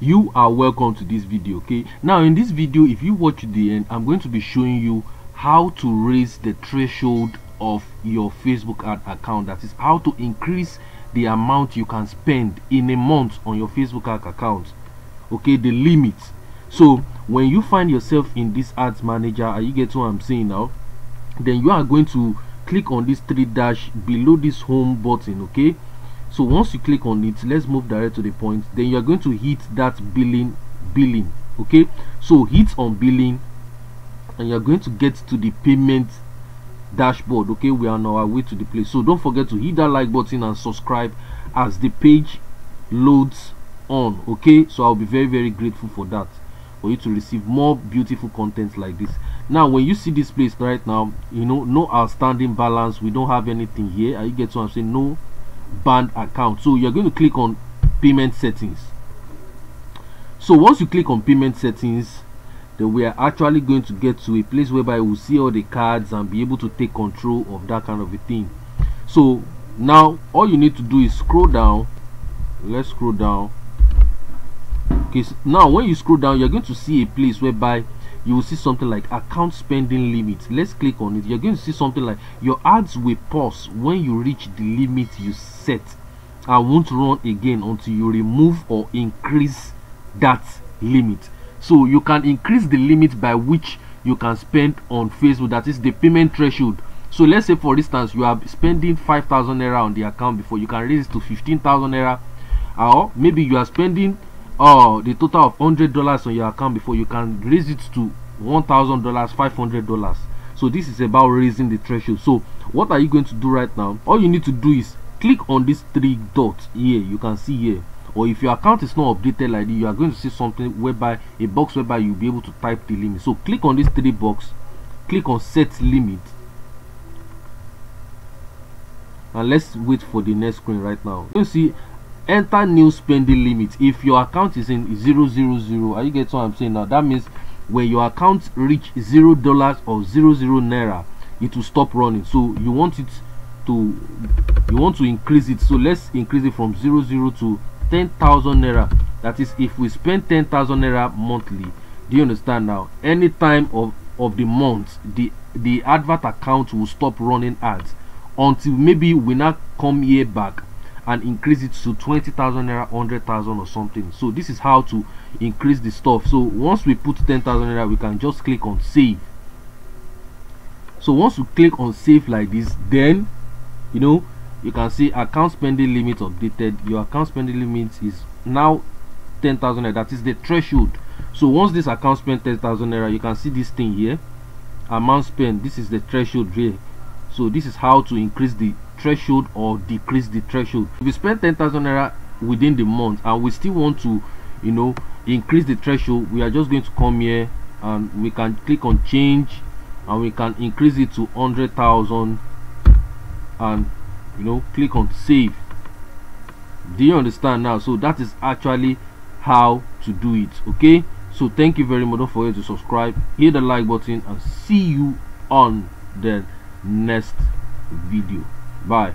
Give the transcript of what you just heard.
you are welcome to this video okay? Now in this video if you watch the end i'm going to be showing you how to raise the threshold of your facebook ad account. That is how to increase the amount you can spend in a month on your facebook ad account okay? The limit. So when you find yourself in this ads manager are you get what i'm saying now? Then you are going to click on this three dash below this home button okay so once you click on it let's move direct to the point then you're going to hit that billing billing okay? So hit on billing and you're going to get to the payment dashboard okay? We are on our way to the place. So don't forget to hit that like button and subscribe as the page loads on okay? So i'll be very very grateful for that for you to receive more beautiful content like this. Now when you see this place right now you know no outstanding balance we don't have anything here. You get what i'm saying? No banned account. So you're going to click on payment settings. So once you click on payment settings then we are actually going to get to a place whereby we'll see all the cards and be able to take control of that kind of a thing. So now all you need to do is scroll down. Let's scroll down. Okay so now when you scroll down you're going to see a place whereby you will see something like account spending limit. Let's click on it. You're going to see something like your ads will pause when you reach the limit you set. And won't run again until you remove or increase that limit. So you can increase the limit by which you can spend on facebook that is the payment threshold. So let's say for instance you are spending 5000 naira on the account before you can raise it to 15000 naira or maybe you are spending uh the total of hundred dollars on your account before you can raise it to one thousand dollars five hundred dollars. So this is about raising the threshold. So what are you going to do right now? All you need to do is click on these three dots here. You can see here. Or if your account is not updated like this you are going to see something whereby a box whereby you'll be able to type the limit. So click on this three box. Click on set limit. And let's wait for the next screen right now. You see enter new spending limit. If your account is in zero zero zero are you get what i'm saying now? That means when your account reach zero dollars or zero zero naira it will stop running. So you want it to you want to increase it. So let's increase it from zero zero to 10,000 naira. That is if we spend 10,000 naira monthly do you understand now? Any time of of the month the the advert account will stop running ads until maybe we now come here back and increase it to 20,000 naira 100,000 or something. So this is how to increase the stuff. So once we put 10,000 naira we can just click on save. So once you click on save like this then you know you can see account spending limit updated. Your account spending limit is now 10,000 naira that is the threshold. So once this account spend 10,000 naira you can see this thing here. Amount spent this is the threshold here. So this is how to increase the threshold or decrease the threshold. If you spend 10,000 naira within the month and we still want to you know increase the threshold we are just going to come here and we can click on change and we can increase it to 100,000 and you know click on save. Do you understand now? So that is actually how to do it okay? So thank you very much. Don't forget to subscribe hit the like button and see you on the next video bye